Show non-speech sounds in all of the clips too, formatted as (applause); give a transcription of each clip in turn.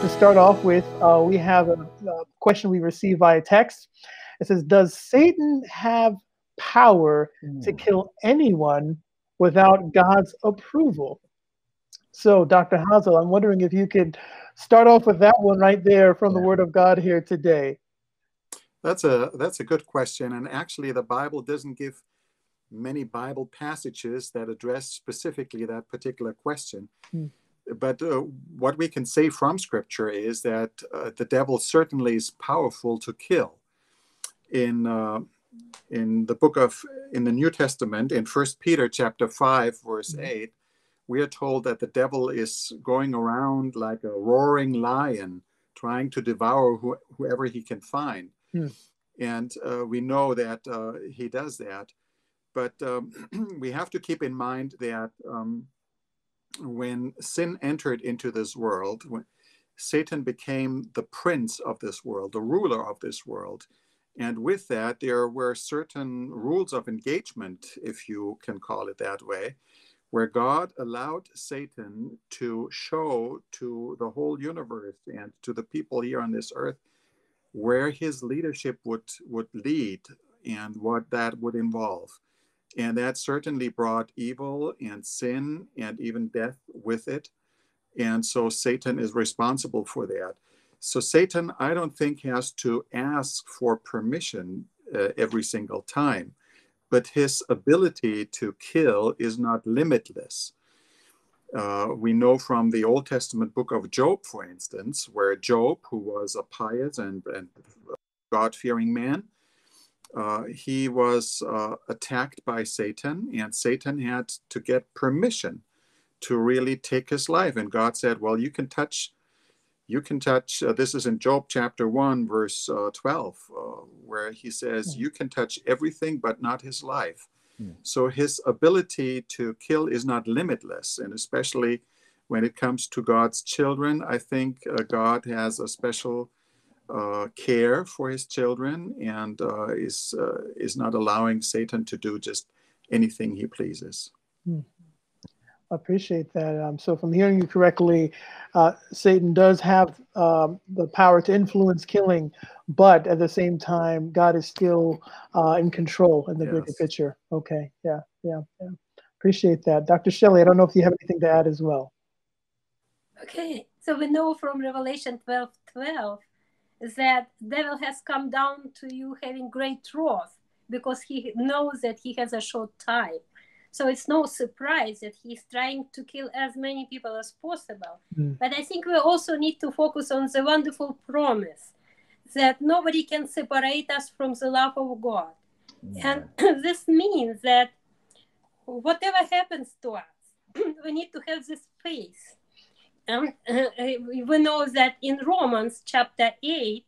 to start off with, uh, we have a, a, question we received via text. It says, Does Satan have power mm. to hmm. kill anyone without God's approval? So, Dr. Hazel, I'm wondering if you could start off with that one right there from the Word of God here today. That's a that's a good question, and actually, the Bible doesn't give many Bible passages that address specifically that particular question. Mm but uh, what we can say from scripture is that uh, the devil certainly is powerful to kill in uh, in the book of in the new testament in first peter chapter 5 verse mm-hmm. 8 we are told that the devil is going around like a roaring lion trying to devour who, whoever he can find mm. and uh, we know that uh, he does that but um, (clears throat) we have to keep in mind that um, when sin entered into this world, when Satan became the prince of this world, the ruler of this world. And with that, there were certain rules of engagement, if you can call it that way, where God allowed Satan to show to the whole universe and to the people here on this earth where his leadership would, would lead and what that would involve. And that certainly brought evil and sin and even death with it. And so Satan is responsible for that. So Satan, I don't think, has to ask for permission uh, every single time, but his ability to kill is not limitless. Uh, we know from the Old Testament book of Job, for instance, where Job, who was a pious and, and God fearing man, uh, he was uh, attacked by Satan, and Satan had to get permission to really take his life. And God said, "Well, you can touch, you can touch." Uh, this is in Job chapter one, verse uh, twelve, uh, where he says, mm. "You can touch everything, but not his life." Mm. So his ability to kill is not limitless, and especially when it comes to God's children, I think God has a special uh, care for his children and uh, is uh, is not allowing Satan to do just anything he pleases. Hmm. Appreciate that. Um, so, from hearing you correctly, uh, Satan does have um, the power to influence killing, but at the same time, God is still uh, in control in the yes. bigger picture. Okay. Yeah. Yeah. Yeah. Appreciate that, Dr. Shelley. I don't know if you have anything to add as well. Okay. So we know from Revelation 12 12 that devil has come down to you having great wrath because he knows that he has a short time. So it's no surprise that he's trying to kill as many people as possible. Mm. But I think we also need to focus on the wonderful promise that nobody can separate us from the love of God. And (clears throat) this means that whatever happens to us, (clears throat) we need to have this faith um, we know that in Romans chapter 8,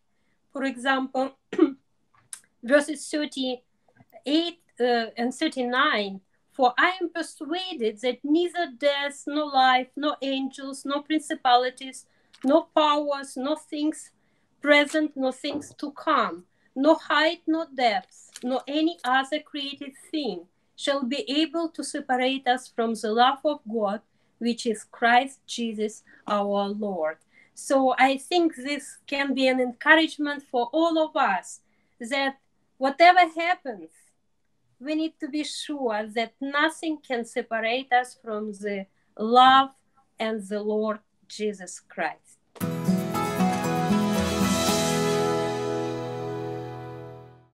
for example, (clears throat) verses 38 uh, and 39, for I am persuaded that neither death, nor life, nor angels, nor principalities, nor powers, nor things present, nor things to come, no height, nor depth, nor any other created thing shall be able to separate us from the love of God which is Christ Jesus our Lord. So I think this can be an encouragement for all of us that whatever happens, we need to be sure that nothing can separate us from the love and the Lord Jesus Christ.